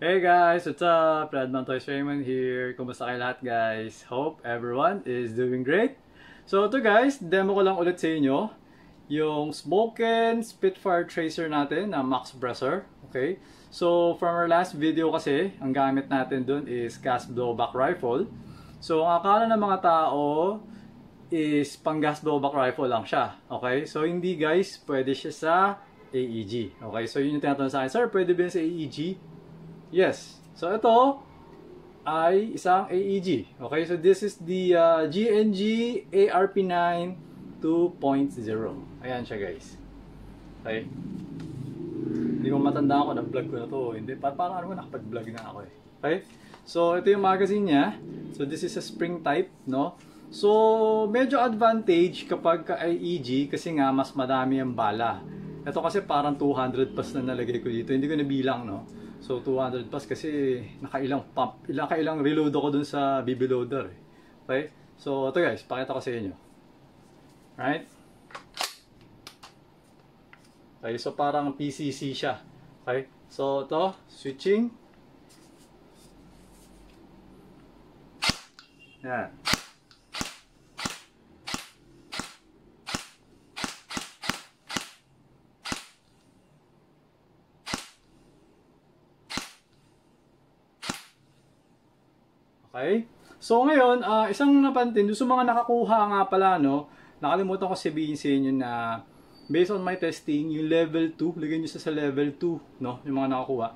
Hey guys, what's up? Redman Toys Raymond here. Kumusta kayo lahat guys? Hope everyone is doing great. So ito guys, demo ko lang ulit sa inyo yung Smoken Spitfire Tracer natin na Max Brasser. Okay? So from our last video kasi, ang gamit natin dun is gas blowback rifle. So ang akala ng mga tao is pang gas blowback rifle lang siya. Okay? So hindi guys, pwede siya sa AEG. Okay? So yun yung tinatanong sa akin, Sir, pwede ba sa AEG? Yes. So ito ay isang AEG. Okay, so this is the uh, GNG ARP9 2.0. Ayan siya guys. Okay. Hindi ko matanda ako, nag-vlog ko na to. Hindi, pa parang ano, nakapag-vlog na ako eh. Okay? So, ito yung magazine niya. So, this is a spring type, no? So, medyo advantage kapag ka AEG kasi nga mas madami ang bala. Ito kasi parang 200 plus na nalagay ko dito. Hindi ko nabilang, no? So 200 plus kasi nakailang pump, ilang kailang reload ako dun sa BB loader. Eh. Okay? So ito guys, pakita ko sa inyo. Right? Okay, so parang PCC siya. Okay? So ito, switching. Yan. Okay? So ngayon, uh, isang napantin, sa mga nakakuha nga pala, no, nakalimutan ko sabihin sa inyo na based on my testing, yung level 2, lagyan nyo sa, sa level 2, no, yung mga nakakuha.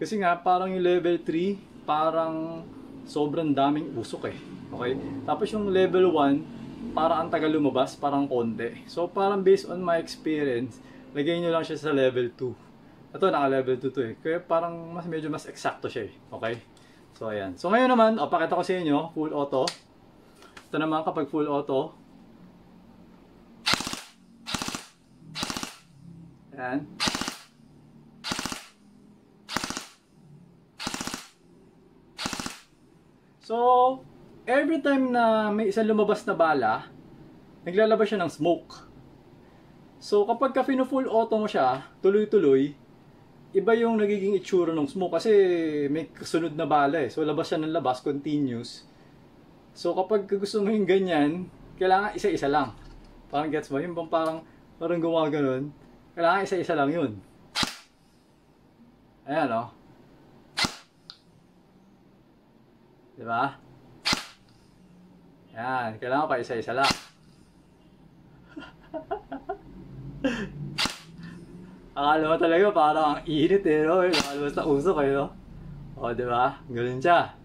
Kasi nga, parang yung level 3, parang sobrang daming usok eh. Okay? Tapos yung level 1, parang ang tagal lumabas, parang konti. So parang based on my experience, lagyan nyo lang siya sa level 2. Ito, naka-level 2 to eh. Kaya parang mas medyo mas eksakto siya eh. Okay? So, ayan. So, ngayon naman, o, pakita ko sa inyo, full auto. Ito naman kapag full auto. Ayan. So, every time na may isang lumabas na bala, naglalabas siya ng smoke. So, kapag ka full auto mo siya, tuloy-tuloy, iba yung nagiging itsura ng smoke kasi may kasunod na bala eh. So, labas siya ng labas, continuous. So, kapag gusto mo yung ganyan, kailangan isa-isa lang. Parang gets mo? Yung parang, parang gawa ganun. Kailangan isa-isa lang yun. Ayan, o. Oh. Diba? Yan. Kailangan pa isa-isa lang. Akala mo talaga parang ang init eh, no? Lumalabas na usok eh, no? O, di ba? Ganun siya.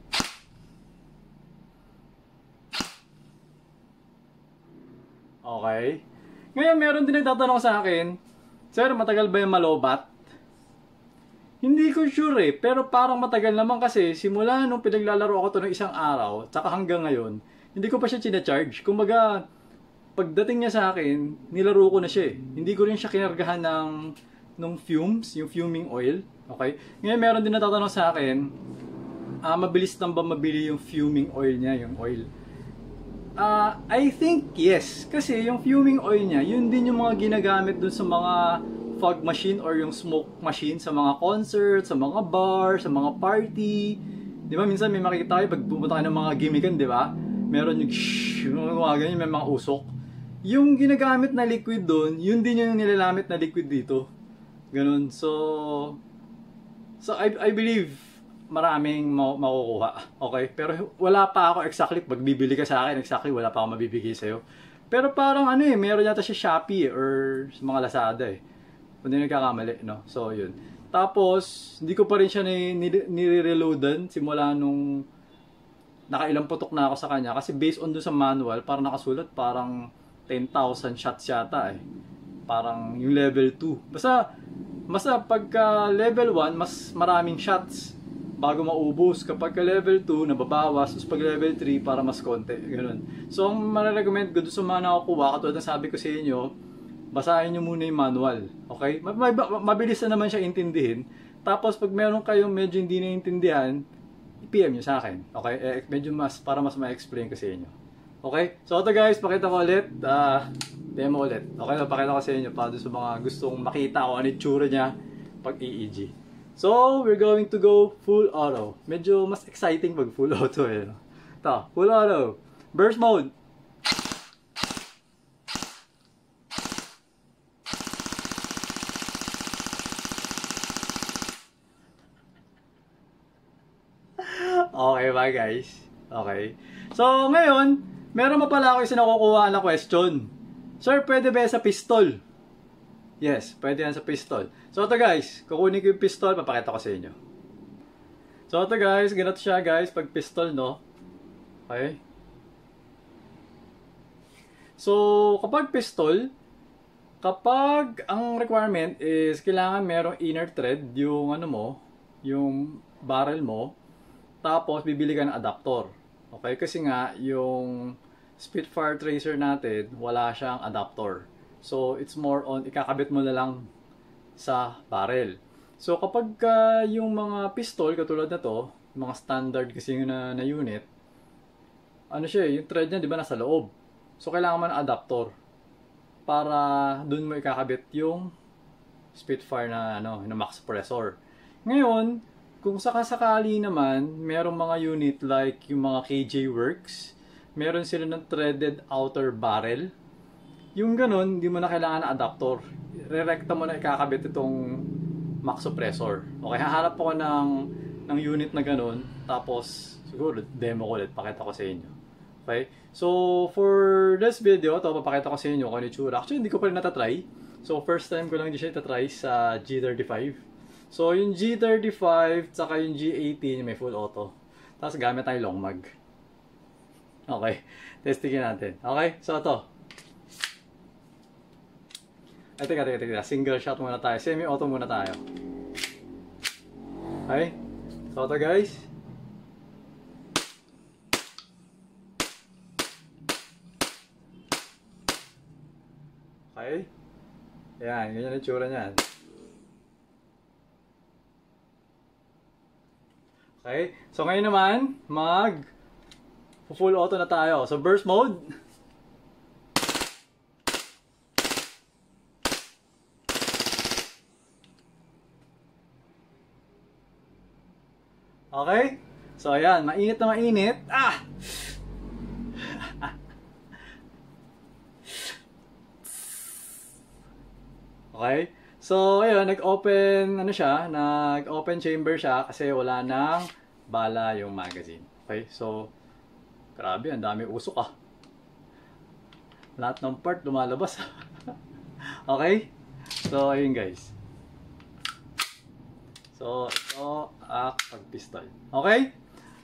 Okay. Ngayon, meron din nagtatanong sa akin, Sir, matagal ba yung malobat? Hindi ko sure eh, pero parang matagal naman kasi simula nung pinaglalaro ako to ng isang araw, tsaka hanggang ngayon, hindi ko pa siya charge Kumbaga, pagdating niya sa akin, nilaro ko na siya eh. Hindi ko rin siya kinargahan ng, ng fumes, yung fuming oil. Okay? Ngayon meron din natatanong sa akin, uh, mabilis lang ba mabili yung fuming oil niya, yung oil? Uh, I think yes. Kasi yung fuming oil niya, yun din yung mga ginagamit dun sa mga fog machine or yung smoke machine sa mga concert, sa mga bar, sa mga party. Di ba? Minsan may makikita kayo pag pumunta ng mga gimmickan, di ba? Meron yung shhh, yung mga ganyan, may mga usok. Yung ginagamit na liquid doon, yun din yung nilalamit na liquid dito. Ganun. So, so I, I believe maraming makukuha. Okay? Pero wala pa ako exactly, pag bibili ka sa akin, exactly wala pa ako mabibigay sa'yo. Pero parang ano eh, meron yata siya Shopee or sa mga Lazada eh. Kung hindi nagkakamali, no? So, yun. Tapos, hindi ko pa rin siya nire-reloadan simula nung nakailang putok na ako sa kanya. Kasi based on dun sa manual, parang nakasulat, parang 10,000 shots yata eh. Parang yung level 2. Basta, basta pagka level 1, mas maraming shots bago maubos. Kapag ka level 2, nababawas. Tapos pag level 3, para mas konti. Ganun. So, ang marirecommend ko doon sa mga nakakuha, katulad ng sabi ko sa inyo, basahin nyo muna yung manual. Okay? Mabilis na naman siya intindihin. Tapos, pag meron kayong medyo hindi naiintindihan, i-PM nyo sa akin. Okay? Eh, medyo mas, para mas ma-explain ko sa inyo. Okay? So, ito guys, pakita ko ulit. Uh, demo ulit. Okay? Pakita ko sa inyo para sa mga gustong makita ko ano itsura niya pag EEG. So, we're going to go full auto. Medyo mas exciting pag full auto eh. Ito, full auto. Burst mode. Okay ba guys? Okay. So, ngayon, meron pa pala ako isa nakukuha na question. Sir, pwede ba sa pistol? Yes, pwede yan sa pistol. So, ito guys, kukunin ko yung pistol, papakita ko sa inyo. So, ito guys, ganito siya guys, pag pistol, no? Okay. So, kapag pistol, kapag ang requirement is kailangan merong inner thread, yung ano mo, yung barrel mo, tapos bibili ka ng adapter. Okay? Kasi nga, yung Spitfire Tracer natin, wala siyang adapter. So, it's more on, ikakabit mo na lang sa barrel. So, kapag ka yung mga pistol, katulad na to, mga standard kasi na, na unit, ano siya, eh, yung thread niya, di ba, nasa loob. So, kailangan mo ng adapter para dun mo ikakabit yung Spitfire na, ano, na max pressor. Ngayon, kung sakasakali naman, merong mga unit like yung mga KJ Works, meron sila ng threaded outer barrel. Yung ganun, hindi mo na kailangan ng adapter. Rerekta mo na ikakabit itong max suppressor. Okay, hahanap ako ng, ng unit na ganun. Tapos, siguro, demo ko ulit. Pakita ko sa inyo. Okay? So, for this video, to papakita ko sa inyo kung ano yung. Actually, hindi ko pa rin natatry. So, first time ko lang hindi siya itatry sa G35. So, yung G35, tsaka yung G18, may full auto. Tapos, gamit tayo long mag. Okay. Testingin natin. Okay? So, ito. Ay, teka, teka, teka. Single shot muna tayo. Semi-auto muna tayo. Okay? So, ito guys. Okay? Yan, ganyan ang tsura niyan. Okay? So ngayon naman, mag full auto na tayo. So burst mode. Okay? So ayan, mainit na mainit. Ah! Okay? So, ayun, nag-open, ano siya, nag-open chamber siya kasi wala nang bala yung magazine. Okay? So, grabe, ang dami usok ah. Lahat ng part lumalabas. okay? So, ayun guys. So, ito, ak, pag-pistol. Okay?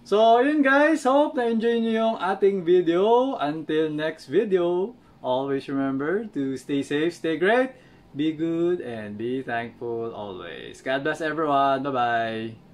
So, ayun guys. Hope na-enjoy nyo yung ating video. Until next video, always remember to stay safe, stay great, be good, and be thankful always. God bless everyone. Bye-bye.